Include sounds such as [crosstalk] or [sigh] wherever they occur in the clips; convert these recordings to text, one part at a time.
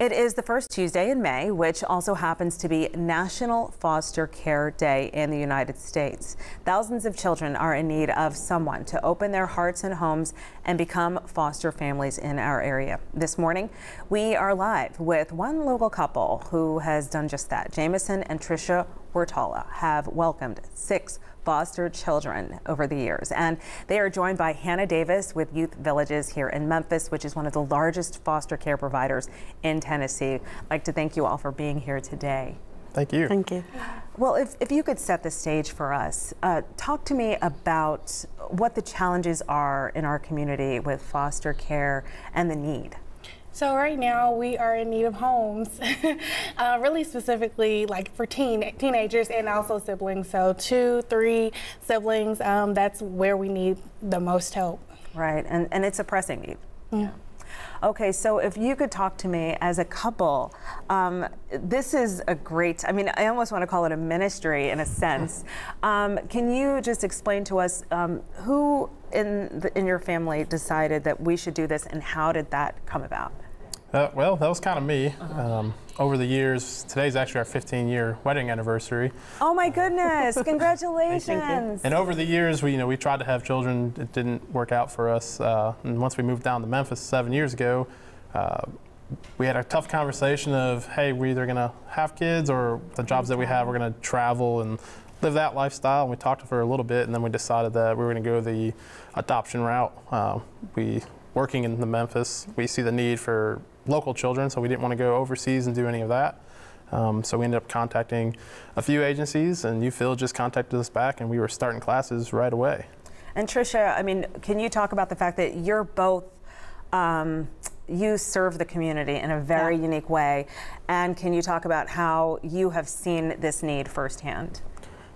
It is the first Tuesday in May, which also happens to be National Foster Care Day in the United States. Thousands of children are in need of someone to open their hearts and homes and become foster families in our area. This morning, we are live with one local couple who has done just that. Jamison and Trisha Wirtala have welcomed six foster children over the years. And they are joined by Hannah Davis with Youth Villages here in Memphis, which is one of the largest foster care providers in Tennessee. I'd like to thank you all for being here today. Thank you. Thank you. Well, if, if you could set the stage for us, uh, talk to me about what the challenges are in our community with foster care and the need. So right now we are in need of homes, [laughs] uh, really specifically like for teen teenagers and also siblings. So two, three siblings. Um, that's where we need the most help. Right, and and it's a pressing need. Yeah. Okay, so if you could talk to me as a couple, um, this is a great, I mean, I almost want to call it a ministry in a sense. [laughs] Um, can you just explain to us um, who in, the, in your family decided that we should do this and how did that come about? Uh, well, that was kind of me. Um, over the years, today's actually our 15 year wedding anniversary. Oh my goodness! [laughs] Congratulations! and over the years, we you know we tried to have children. It didn't work out for us. Uh, and once we moved down to Memphis seven years ago, uh, we had a tough conversation of, hey, we're either gonna have kids or the jobs that we have, we're gonna travel and live that lifestyle. And we talked her a little bit, and then we decided that we were gonna go the adoption route. Uh, we working in the Memphis, we see the need for local children, so we didn't want to go overseas and do any of that. Um, so we ended up contacting a few agencies, and UFill just contacted us back, and we were starting classes right away. And Trisha, I mean, can you talk about the fact that you're both, um, you serve the community in a very yeah. unique way, and can you talk about how you have seen this need firsthand?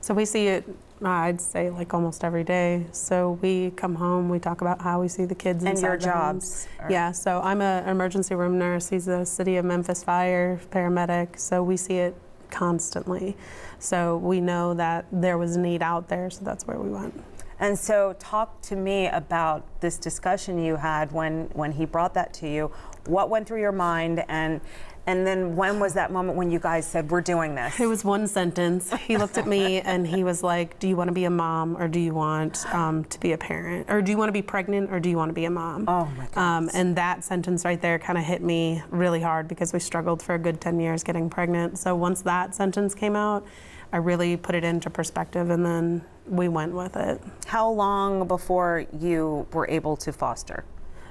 So we see it I'd say like almost every day. So we come home, we talk about how we see the kids and your jobs. Yeah, so I'm an emergency room nurse. He's a City of Memphis fire paramedic. So we see it constantly. So we know that there was need out there, so that's where we went. And so talk to me about this discussion you had when when he brought that to you. What went through your mind and and then when was that moment when you guys said, we're doing this? It was one sentence. He looked at me [laughs] and he was like, do you want to be a mom or do you want um, to be a parent? Or do you want to be pregnant or do you want to be a mom? Oh my God. Um, and that sentence right there kind of hit me really hard because we struggled for a good 10 years getting pregnant. So once that sentence came out, I really put it into perspective and then we went with it. How long before you were able to foster?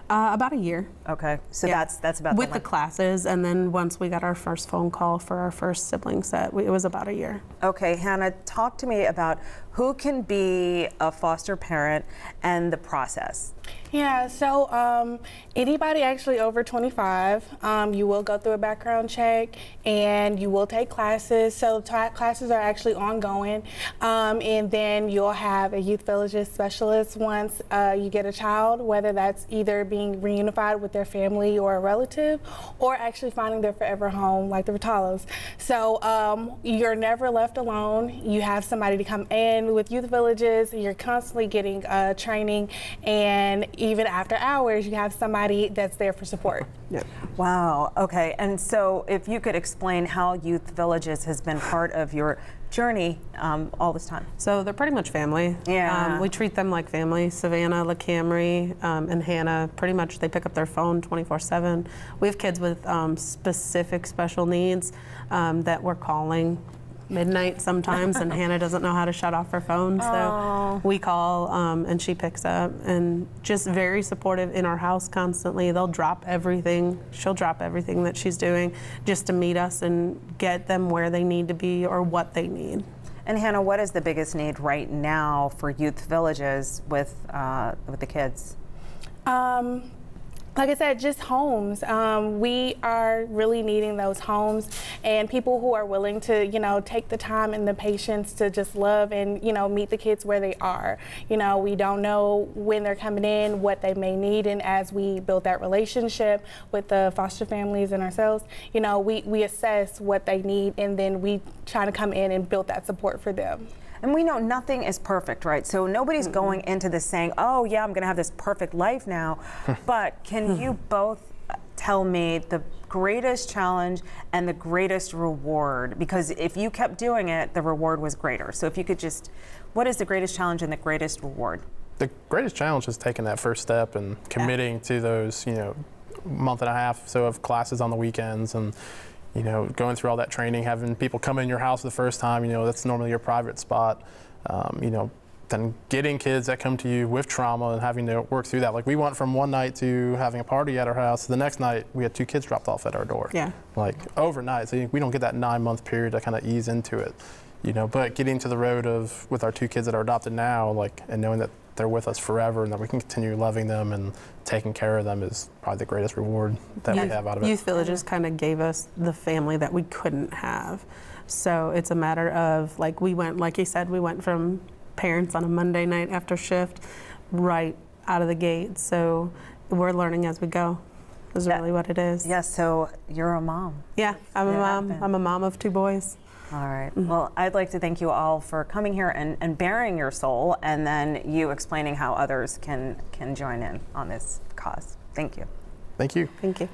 Uh, about a year. Okay, so yeah. that's that's about with the, the, classes, and then once we got our first phone call for our first sibling set, we, it was about a year. Okay, Hannah, talk to me about who can be a foster parent and the process. Yeah, so um, anybody actually over 25, um, you will go through a background check and you will take classes. So classes are actually ongoing. Um, and then you'll have a youth villages specialist once uh, you get a child, whether that's either being reunified with their family or a relative or actually finding their forever home like the Wirtalas. So um, you're never left alone. You have somebody to come in with youth villages. You're constantly getting uh, training and even after hours, you have somebody that's there for support. Yeah. Wow. Okay. And so, if you could explain how Youth Villages has been part of your journey um, all this time. So they're pretty much family. Yeah. Um, we treat them like family. Savannah, LaCamry, um, and Hannah, pretty much they pick up their phone 24-7. We have kids with um, specific special needs um, that we're calling midnight sometimes, and [laughs] Hannah doesn't know how to shut off her phone. So Aww. we call, um, and she picks up, and just very supportive in our house constantly. They'll drop everything. She'll drop everything that she's doing just to meet us and get them where they need to be or what they need. And Hannah, what is the biggest need right now for youth villages with uh, with the kids? Um, like I said, just homes. Um, we are really needing those homes and people who are willing to, you know, take the time and the patience to just love and, you know, meet the kids where they are. You know, we don't know when they're coming in, what they may need, and as we build that relationship with the foster families and ourselves, you know, we, we assess what they need and then we try to come in and build that support for them. And we know nothing is perfect, right? So nobody's mm-hmm. going into this saying, oh, yeah, I'm going to have this perfect life now. [laughs] but can you both tell me the greatest challenge and the greatest reward? Because if you kept doing it, the reward was greater. So if you could just, what is the greatest challenge and the greatest reward? the greatest challenge is taking that first step and committing to those, you know, month and a half so of classes on the weekends and you know going through all that training, having people come in your house the first time. You know that's normally your private spot. Um, you know, then getting kids that come to you with trauma and having to work through that. Like we went from one night to having a party at our house. The next night we had two kids dropped off at our door. Yeah. Like overnight, so we don't get that nine month period to kind of ease into it. You know, but getting to the road of with our two kids that are adopted now, like and knowing that they're with us forever and that we can continue loving them and taking care of them is probably the greatest reward that we have out of it. Youth Villages kind of gave us the family that we couldn't have. So it's a matter of like we went, like you said, we went from parents on a Monday night after shift right out of the gate. So we're learning as we go. Is Yeah. really what it is. Yes, so you're a mom. Yeah, I'm a mom. happened. I'm a mom of two boys. All right. Mm-hmm. Well, I'd like to thank you all for coming here and, and bearing your soul and then you explaining how others can, can join in on this cause. Thank you. Thank you. Thank you.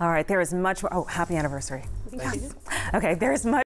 All right. There is much. Oh, happy anniversary. Yes. [laughs] Okay. There's much.